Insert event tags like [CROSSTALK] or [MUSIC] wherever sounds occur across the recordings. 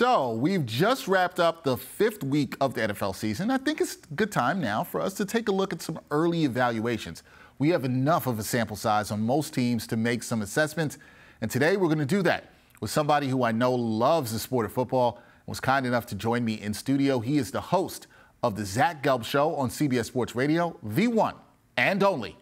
So, we've just wrapped up the fifth week of the NFL season. I think it's a good time now for us to take a look at some early evaluations. We have enough of a sample size on most teams to make some assessments, and today we're going to do that with somebody who I know loves the sport of football and was kind enough to join me in studio. He is the host of the Zach Gelb Show on CBS Sports Radio, V1 and only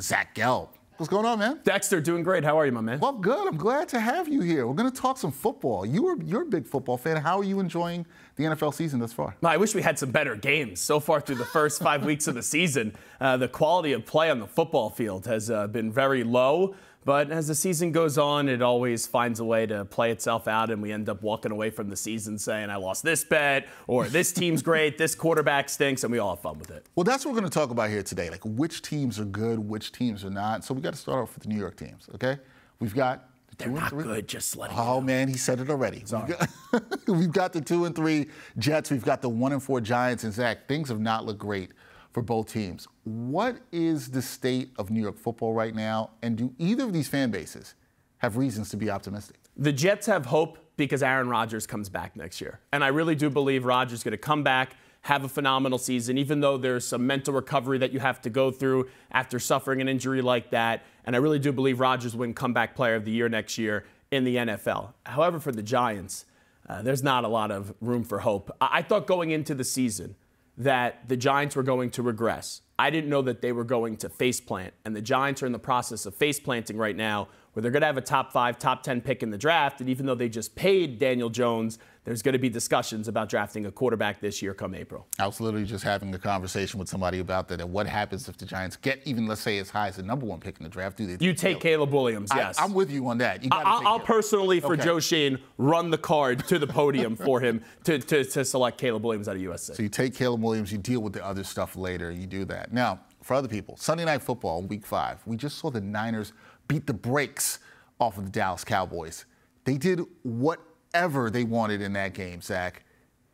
Zach Gelb. What's going on, man? Dexter, doing great. How are you, my man? Well, good. I'm glad to have you here. We're going to talk some football. You are you're a big football fan. How are you enjoying the NFL season thus far? I wish we had some better games so far through the first five weeks of the season. Uh, the quality of play on the football field has uh, been very low. But as the season goes on, it always finds a way to play itself out, and we end up walking away from the season saying, I lost this bet, or this team's [LAUGHS] great, this quarterback stinks, and we all have fun with it. Well, that's what we're going to talk about here today like which teams are good, which teams are not. So we got to start off with the New York teams, okay? We've got they're not good. Just let. Oh man, he said it already. We've got, [LAUGHS] we've got, the two and three Jets. We've got the one and four Giants. And Zach, things have not looked great for both teams. What is the state of New York football right now? And do either of these fan bases have reasons to be optimistic? The Jets have hope because Aaron Rodgers comes back next year. And I really do believe Rodgers is going to come back, have a phenomenal season, even though there's some mental recovery that you have to go through after suffering an injury like that. And I really do believe Rodgers will win comeback player of the year next year in the NFL. However, for the Giants, uh, there's not a lot of room for hope. I-, I thought going into the season, that the Giants were going to regress. I didn't know that they were going to faceplant. And the Giants are in the process of faceplanting right now, where they're going to have a top five, top 10 pick in the draft. And even though they just paid Daniel Jones, there's going to be discussions about drafting a quarterback this year come April. I was literally just having a conversation with somebody about that. And what happens if the Giants get even, let's say, as high as the number one pick in the draft? Do they? You take Caleb Williams, yes. I, am with you on that. I, will personally, for okay. Joe Schoen, run the card to the podium for him to, to, to select Caleb Williams out of USC. So you take Caleb Williams, you deal with the other stuff later. You do that. Now, for other people, Sunday Night Football, Week Five, we just saw the Niners beat the brakes off of the Dallas Cowboys. They did whatever they wanted in that game, Zach.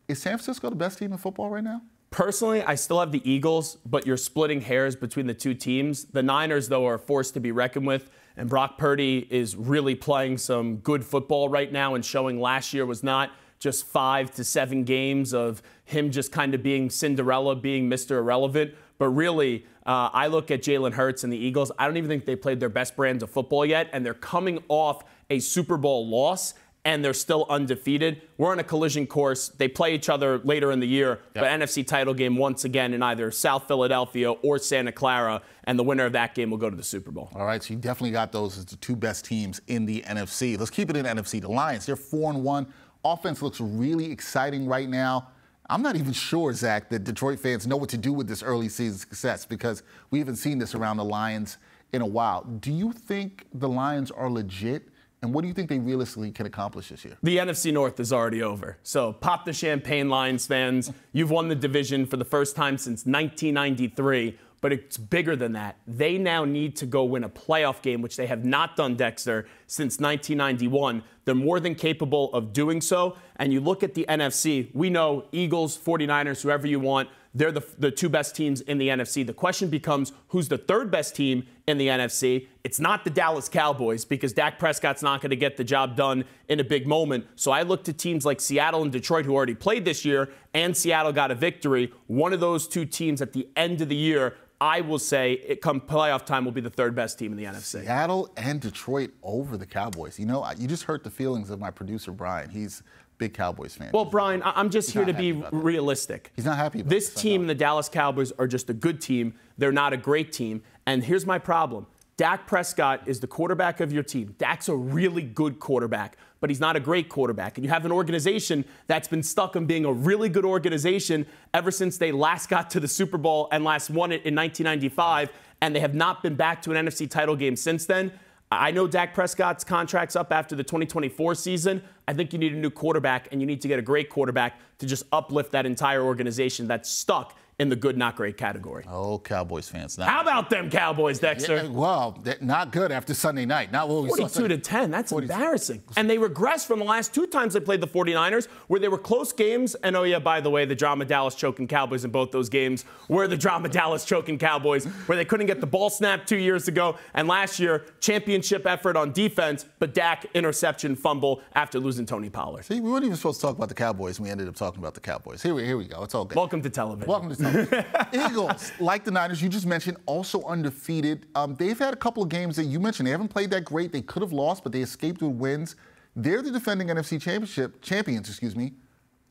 Is San Francisco the best team in football right now? Personally, I still have the Eagles, but you're splitting hairs between the two teams. The Niners, though, are forced to be reckoned with, and Brock Purdy is really playing some good football right now and showing last year was not just five to seven games of him just kind of being Cinderella, being Mr. Irrelevant. But really, uh, I look at Jalen Hurts and the Eagles. I don't even think they played their best brands of football yet, and they're coming off a Super Bowl loss and they're still undefeated. We're on a collision course. They play each other later in the year, yep. but NFC title game once again in either South Philadelphia or Santa Clara, and the winner of that game will go to the Super Bowl. All right, so you definitely got those as the two best teams in the NFC. Let's keep it in NFC. The Lions, they're four and one. Offense looks really exciting right now. I'm not even sure, Zach, that Detroit fans know what to do with this early season success because we haven't seen this around the Lions in a while. Do you think the Lions are legit? And what do you think they realistically can accomplish this year? The NFC North is already over. So pop the champagne, Lions fans. You've won the division for the first time since 1993 but it's bigger than that. They now need to go win a playoff game, which they have not done, Dexter, since 1991. They're more than capable of doing so. And you look at the NFC, we know Eagles, 49ers, whoever you want, they're the, the two best teams in the NFC. The question becomes who's the third best team in the NFC? It's not the Dallas Cowboys because Dak Prescott's not going to get the job done in a big moment. So I look to teams like Seattle and Detroit who already played this year, and Seattle got a victory. One of those two teams at the end of the year I will say, it come playoff time, will be the third best team in the NFC. Seattle and Detroit over the Cowboys. You know, you just hurt the feelings of my producer Brian. He's big Cowboys fan. Well, Brian, I'm just He's here to be realistic. He's not happy about this. This team, the Dallas Cowboys, are just a good team. They're not a great team. And here's my problem. Dak Prescott is the quarterback of your team. Dak's a really good quarterback, but he's not a great quarterback. And you have an organization that's been stuck on being a really good organization ever since they last got to the Super Bowl and last won it in 1995, and they have not been back to an NFC title game since then. I know Dak Prescott's contract's up after the 2024 season. I think you need a new quarterback, and you need to get a great quarterback to just uplift that entire organization that's stuck in the good, not great category. Oh, Cowboys fans. How about them Cowboys, Dexter? Yeah, well, not good after Sunday night. Not what we 42 saw. to 10. That's embarrassing. And they regressed from the last two times they played the 49ers, where they were close games. And oh, yeah, by the way, the drama Dallas choking Cowboys in both those games were the drama Dallas choking Cowboys, where they couldn't get the ball snapped two years ago. And last year, championship effort on defense, but Dak interception fumble after losing Tony Pollard. See, we weren't even supposed to talk about the Cowboys. We ended up talking about the Cowboys. Here we, here we go. It's all good. Welcome to television. Welcome to television. [LAUGHS] Eagles, like the Niners, you just mentioned, also undefeated. Um, they've had a couple of games that you mentioned. They haven't played that great. They could have lost, but they escaped with wins. They're the defending NFC championship champions, excuse me.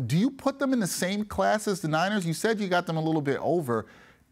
Do you put them in the same class as the Niners? You said you got them a little bit over.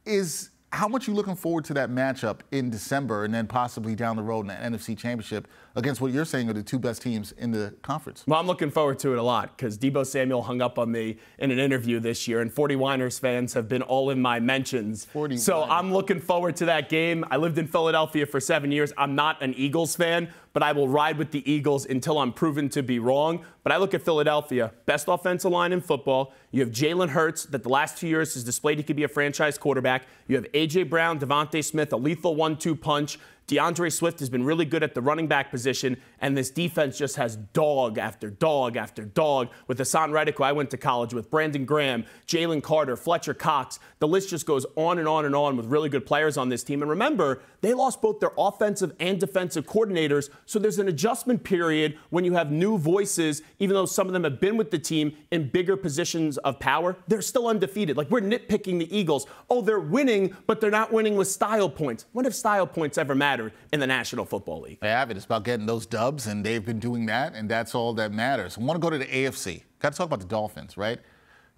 Is how much you looking forward to that matchup in December and then possibly down the road in the NFC Championship against what you're saying are the two best teams in the conference? Well, I'm looking forward to it a lot because Deebo Samuel hung up on me in an interview this year, and 49ers fans have been all in my mentions. 40 so I'm looking forward to that game. I lived in Philadelphia for seven years. I'm not an Eagles fan, but I will ride with the Eagles until I'm proven to be wrong. But I look at Philadelphia, best offensive line in football. You have Jalen Hurts, that the last two years has displayed he could be a franchise quarterback. You have A.J. Brown, DeVonta Smith, a lethal one two punch. D'Andre Swift has been really good at the running back position, and this defense just has dog after dog after dog with Haason Reddick, I went to college with, Brandon Graham, Jalen Carter, Fletcher Cox. The list just goes on and on and on with really good players on this team. And remember, they lost both their offensive and defensive coordinators, so there's an adjustment period when you have new voices, even though some of them have been with the team in bigger positions of power. They're still undefeated. Like we're nitpicking the Eagles. Oh, they're winning, but they're not winning with style points. When have style points ever mattered? In the National Football League. They have it. It's about getting those dubs, and they've been doing that, and that's all that matters. I want to go to the AFC. Got to talk about the Dolphins, right?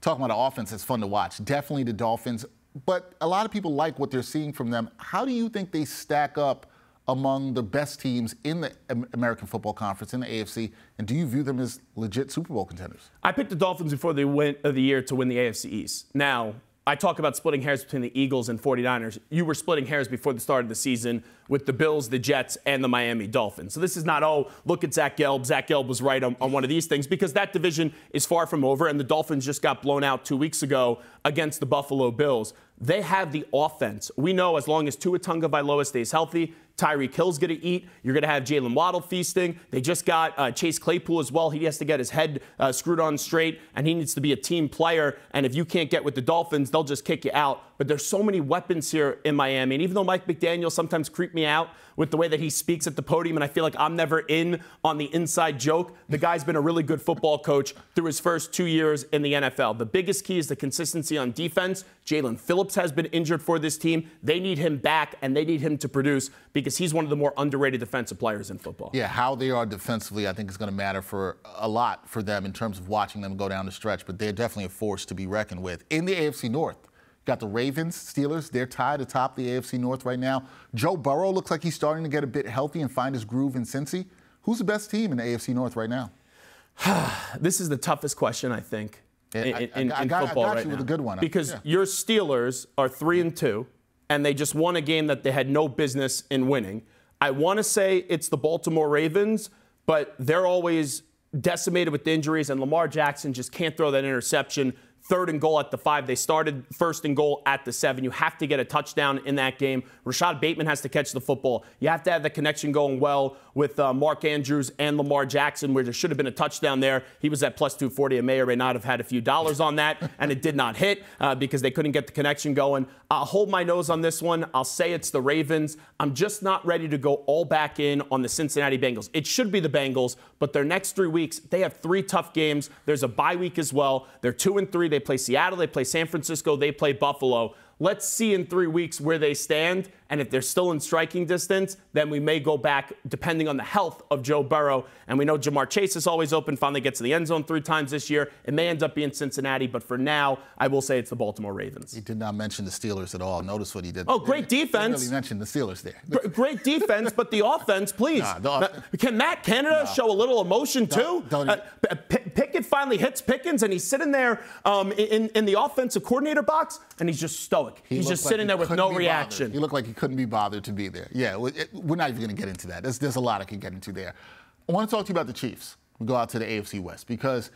Talking about the offense, it's fun to watch. Definitely the Dolphins, but a lot of people like what they're seeing from them. How do you think they stack up among the best teams in the American Football Conference in the AFC, and do you view them as legit Super Bowl contenders? I picked the Dolphins before the win of the year to win the AFC East. Now, I talk about splitting hairs between the Eagles and 49ers. You were splitting hairs before the start of the season with the Bills, the Jets, and the Miami Dolphins. So this is not, oh, look at Zach Gelb. Zach Gelb was right on, on one of these things because that division is far from over, and the Dolphins just got blown out two weeks ago against the Buffalo Bills. They have the offense. We know as long as Tua Tagovailoa stays healthy, Tyreek Hill's going to eat. You're going to have Jaylen Waddle feasting. They just got uh, Chase Claypool as well. He has to get his head uh, screwed on straight, and he needs to be a team player. And if you can't get with the Dolphins, they'll just kick you out. But there's so many weapons here in Miami. And even though Mike McDaniel sometimes creep me out with the way that he speaks at the podium, and I feel like I'm never in on the inside joke, the guy's been a really good football coach through his first two years in the NFL. The biggest key is the consistency on defense. Jaelan Phillips has been injured for this team. They need him back, and they need him to produce because he's one of the more underrated defensive players in football. Yeah, how they are defensively, I think, is going to matter for a lot for them in terms of watching them go down the stretch. But they're definitely a force to be reckoned with in the AFC North. Got the Ravens, Steelers. They're tied atop the AFC North right now. Joe Burrow looks like he's starting to get a bit healthy and find his groove in Cincy. Who's the best team in the AFC North right now? [SIGHS] this is the toughest question, I think, in, in, in, I, I got, football I right you now. with a good one. Because yeah. your Steelers are three and two, and they just won a game that they had no business in winning. I want to say it's the Baltimore Ravens, but they're always decimated with injuries, and Lamar Jackson just can't throw that interception third and goal at the five. They started first and goal at the seven. You have to get a touchdown in that game. Rashod Bateman has to catch the football. You have to have the connection going well with uh, Mark Andrews and Lamar Jackson, where there should have been a touchdown there. He was at plus 240 and may or may not have had a few dollars on that, [LAUGHS] and it did not hit uh, because they couldn't get the connection going. I'll hold my nose on this one. I'll say it's the Ravens. I'm just not ready to go all back in on the Cincinnati Bengals. It should be the Bengals, but their next three weeks, they have three tough games. There's a bye week as well. They're two and three. They play Seattle, they play San Francisco, they play Buffalo. Let's see in three weeks where they stand. And if they're still in striking distance, then we may go back depending on the health of Joe Burrow. And we know Ja'Marr Chase is always open, finally gets to the end zone three times this year. It may end up being Cincinnati, but for now, I will say it's the Baltimore Ravens. He did not mention the Steelers at all. Notice what he did. Oh, great defense. He really mentioned the Steelers there. great defense, but the [LAUGHS] offense, please. Nah, the, Can Matt Canada nah. show a little emotion too? Don't, don't uh, Pickett finally hits Pickens, and he's sitting there um, in, in the offensive coordinator box, and he's just stoic. He he's just like sitting there with no reaction. Bothered. He looked like he couldn't be bothered to be there. Yeah, we're not even going to get into that. There's, there's a lot I can get into there. I want to talk to you about the Chiefs. We go out to the AFC West because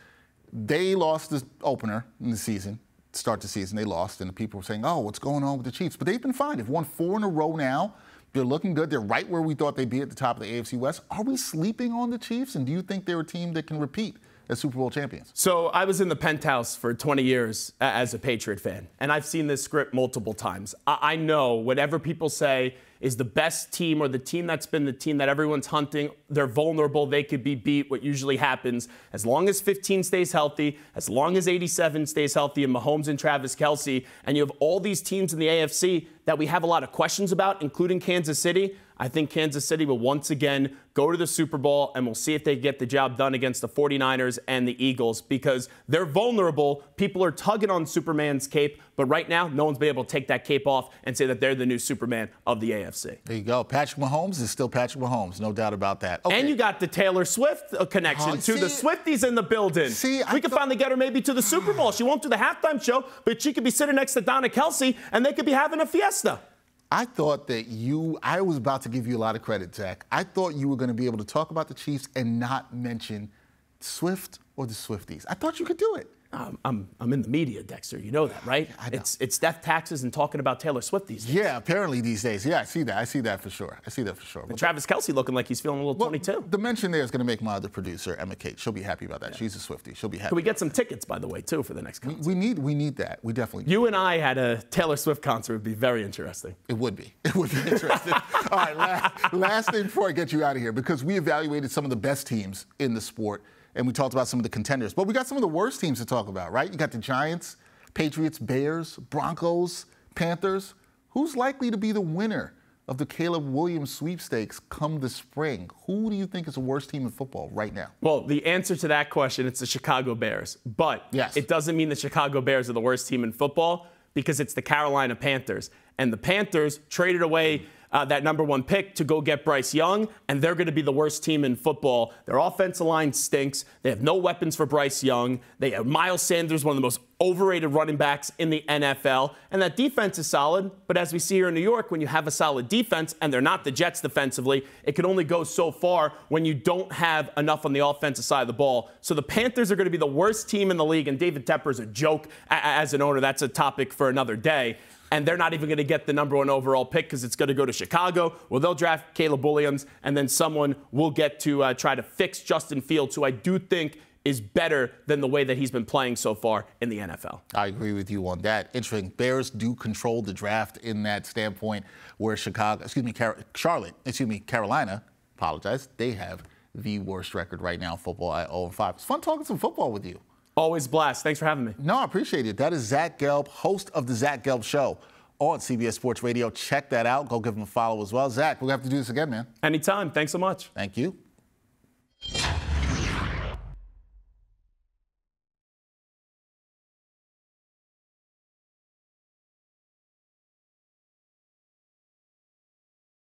they lost the opener in the season. start the season. They lost, and the people were saying, "Oh, what's going on with the Chiefs?" But they've been fine. They've won four in a row now. They're looking good. They're right where we thought they'd be at the top of the AFC West. Are we sleeping on the Chiefs? And do you think they're a team that can repeat as Super Bowl champions? So I was in the penthouse for 20 years as a Patriot fan, and I've seen this script multiple times. I know whatever people say is the best team or the team that's been the team that everyone's hunting. They're vulnerable. They could be beat. What usually happens, as long as 15 stays healthy, as long as 87 stays healthy, and Mahomes and Travis Kelce, and you have all these teams in the AFC that we have a lot of questions about, including Kansas City. I think Kansas City will once again go to the Super Bowl, and we'll see if they get the job done against the 49ers and the Eagles because they're vulnerable. People are tugging on Superman's cape, but right now, no one's been able to take that cape off and say that they're the new Superman of the AFC. There you go. Patrick Mahomes is still Patrick Mahomes, no doubt about that. Okay. And you got the Taylor Swift uh, connection oh, to the Swifties in the building. See, we can finally get her maybe to the Super Bowl. She won't do the halftime show, but she could be sitting next to Donna Kelce and they could be having a fiesta. I thought that you, I was about to give you a lot of credit, Zach. I thought you were going to be able to talk about the Chiefs and not mention Swift or the Swifties. I thought you could do it. Um, I'm, I'm in the media, Dexter. You know that, right? I know. It's it's death taxes and talking about Taylor Swift these days. Yeah, apparently these days. Yeah, I see that. I see that for sure. I see that for sure. And Travis Kelce looking like he's feeling a little well, 22. The mention there is going to make my other producer, Emma Kate. She'll be happy about that. Yeah. She's a Swiftie. She'll be happy. Can we get some tickets, by the way, too, for the next concert? We, we need we need that. We definitely. You and I had a Taylor Swift concert. It would be very interesting. It would be. It would be interesting. All right. Last, last thing before I get you out of here, because we evaluated some of the best teams in the sport and we talked about some of the contenders. But we got some of the worst teams to talk about, right? You got the Giants, Patriots, Bears, Broncos, Panthers. Who's likely to be the winner of the Caleb Williams sweepstakes come the spring? Who do you think is the worst team in football right now? Well, the answer to that question, it's the Chicago Bears. But yes. it doesn't mean the Chicago Bears are the worst team in football because it's the Carolina Panthers. And the Panthers traded away uh, that number one pick to go get Bryce Young, and they're going to be the worst team in football. Their offensive line stinks. They have no weapons for Bryce Young. They have Miles Sanders, one of the most overrated running backs in the NFL. And that defense is solid, but as we see here in New York, when you have a solid defense, and they're not the Jets defensively, it can only go so far when you don't have enough on the offensive side of the ball. So the Panthers are going to be the worst team in the league, and David Tepper is a joke as an owner. That's a topic for another day and they're not even going to get the number one overall pick because it's going to go to Chicago. Well, they'll draft Caleb Williams, and then someone will get to uh, try to fix Justin Fields, who I do think is better than the way that he's been playing so far in the NFL. I agree with you on that. Interesting. Bears do control the draft in that standpoint, where Chicago, excuse me, Car- Charlotte, excuse me, Carolina, apologize, they have the worst record right now, football at 0 5. It's fun talking some football with you. Always blast. Thanks for having me. No, I appreciate it. That is Zach Gelb, host of the Zach Gelb Show on CBS Sports Radio. Check that out. Go give him a follow as well. Zach, we're going to have to do this again, man. Anytime. Thanks so much. Thank you.